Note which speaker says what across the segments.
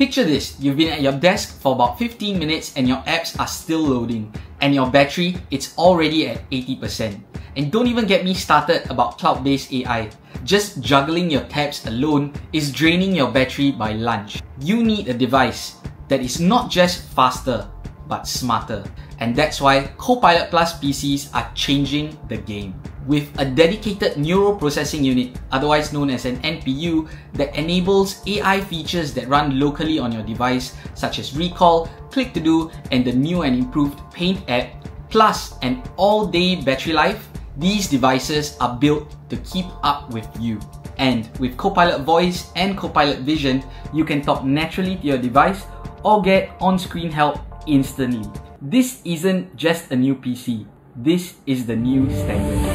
Speaker 1: Picture this, you've been at your desk for about 15 minutes and your apps are still loading and your battery, it's already at 80%. And don't even get me started about cloud-based AI. Just juggling your tabs alone is draining your battery by lunch. You need a device that is not just faster, but smarter. And that's why Copilot Plus PCs are changing the game. With a dedicated neural processing unit, otherwise known as an NPU, that enables AI features that run locally on your device, such as Recall, Click to Do, and the new and improved Paint app, plus an all-day battery life, these devices are built to keep up with you. And with Copilot Voice and Copilot Vision, you can talk naturally to your device or get on-screen help instantly. This isn't just a new PC. This is the new standard.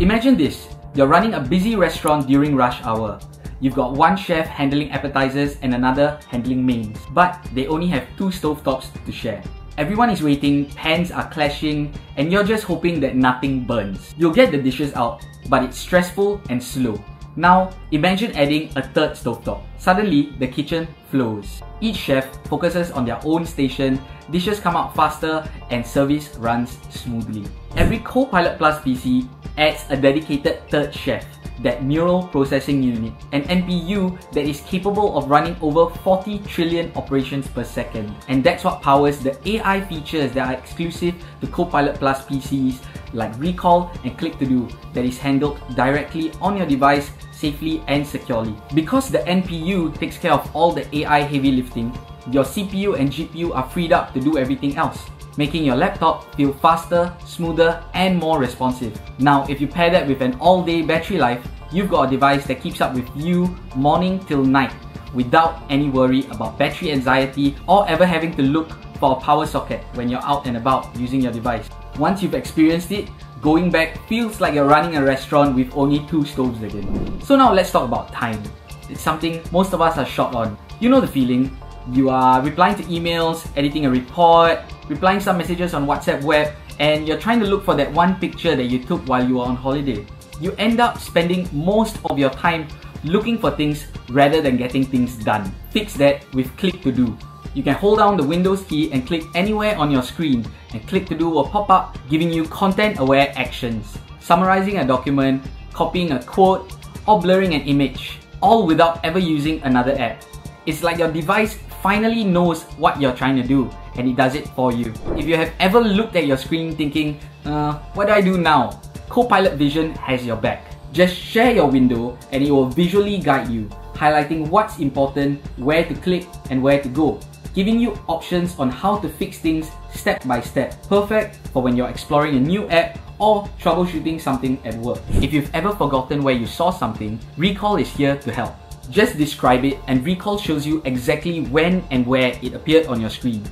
Speaker 1: Imagine this. You're running a busy restaurant during rush hour. You've got one chef handling appetizers and another handling mains, but they only have two stovetops to share. Everyone is waiting, pans are clashing, and you're just hoping that nothing burns. You'll get the dishes out, but it's stressful and slow. Now, imagine adding a third stovetop. Suddenly, the kitchen flows. Each chef focuses on their own station, dishes come out faster, and service runs smoothly. Every Copilot Plus PC adds a dedicated third chef that neural processing unit, an NPU that is capable of running over 40 trillion operations per second. And that's what powers the AI features that are exclusive to Copilot Plus PCs like Recall and Click to Do that is handled directly on your device safely and securely. Because the NPU takes care of all the AI heavy lifting, your CPU and GPU are freed up to do everything else making your laptop feel faster, smoother, and more responsive. Now, if you pair that with an all-day battery life, you've got a device that keeps up with you morning till night without any worry about battery anxiety or ever having to look for a power socket when you're out and about using your device. Once you've experienced it, going back feels like you're running a restaurant with only two stoves again. So now let's talk about time. It's something most of us are short on. You know the feeling. You are replying to emails, editing a report, replying some messages on WhatsApp web, and you're trying to look for that one picture that you took while you were on holiday. You end up spending most of your time looking for things rather than getting things done. Fix that with Click to Do. You can hold down the Windows key and click anywhere on your screen, and Click to Do will pop up giving you content aware actions. Summarizing a document, copying a quote, or blurring an image, all without ever using another app. It's like your device finally knows what you're trying to do and it does it for you. If you have ever looked at your screen thinking, uh, what do I do now? Copilot Vision has your back. Just share your window and it will visually guide you, highlighting what's important, where to click, and where to go, giving you options on how to fix things step by step. Perfect for when you're exploring a new app or troubleshooting something at work. If you've ever forgotten where you saw something, Recall is here to help. Just describe it and Recall shows you exactly when and where it appeared on your screen.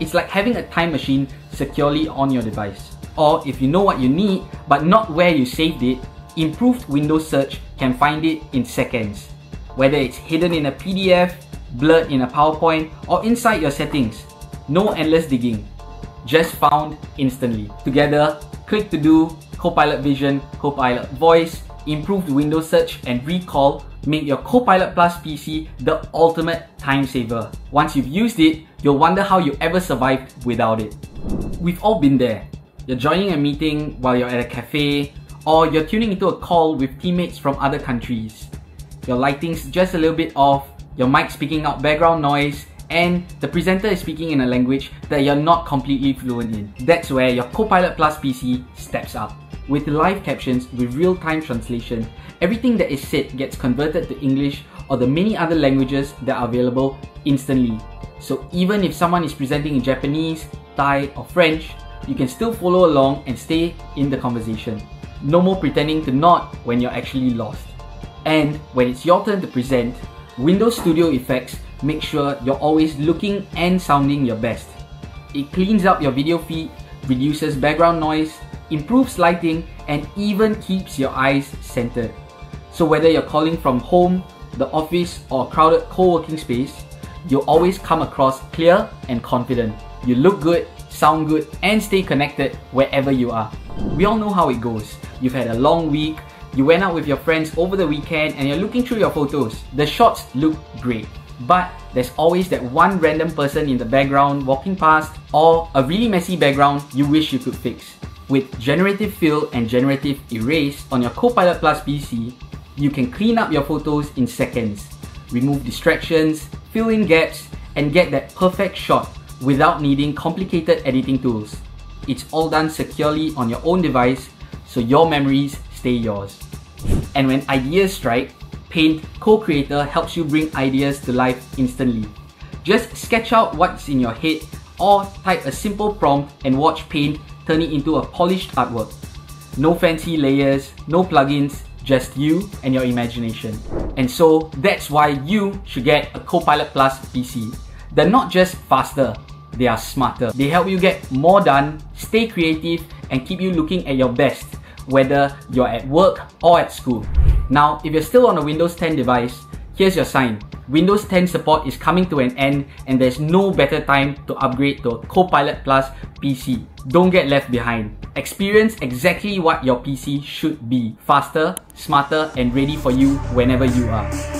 Speaker 1: It's like having a time machine securely on your device. Or if you know what you need but not where you saved it, improved Windows search can find it in seconds. Whether it's hidden in a PDF, blurred in a PowerPoint, or inside your settings. No endless digging. Just found instantly. Together, Click to Do, Copilot Vision, Copilot Voice, improved Windows search, and recall make your Copilot Plus PC the ultimate time saver. Once you've used it, you'll wonder how you ever survived without it. We've all been there. You're joining a meeting while you're at a cafe, or you're tuning into a call with teammates from other countries. Your lighting's just a little bit off, your mic's picking out background noise, and the presenter is speaking in a language that you're not completely fluent in. That's where your Copilot Plus PC steps up. With live captions with real-time translation, everything that is said gets converted to English or the many other languages that are available instantly. So even if someone is presenting in Japanese, Thai or French, you can still follow along and stay in the conversation. No more pretending to not when you're actually lost. And when it's your turn to present, Windows Studio Effects make sure you're always looking and sounding your best. It cleans up your video feed, reduces background noise, improves lighting, and even keeps your eyes centered. So whether you're calling from home, the office, or a crowded co-working space, you'll always come across clear and confident. You look good, sound good, and stay connected wherever you are. We all know how it goes. You've had a long week, You went out with your friends over the weekend and you're looking through your photos. The shots look great. But there's always that one random person in the background walking past or a really messy background you wish you could fix. With Generative Fill and Generative Erase on your Copilot Plus PC, you can clean up your photos in seconds, remove distractions, fill in gaps, and get that perfect shot without needing complicated editing tools. It's all done securely on your own device, so your memories stay yours. And when ideas strike, Paint Co-Creator helps you bring ideas to life instantly. Just sketch out what's in your head or type a simple prompt and watch Paint turn it into a polished artwork. No fancy layers, no plugins, just you and your imagination. And so that's why you should get a Copilot Plus PC. They're not just faster, they are smarter. They help you get more done, stay creative, and keep you looking at your best, whether you're at work or at school. Now, if you're still on a Windows 10 device, here's your sign. Windows 10 support is coming to an end and there's no better time to upgrade to Copilot Plus PC. Don't get left behind. Experience exactly what your PC should be. Faster, smarter, and ready for you whenever you are.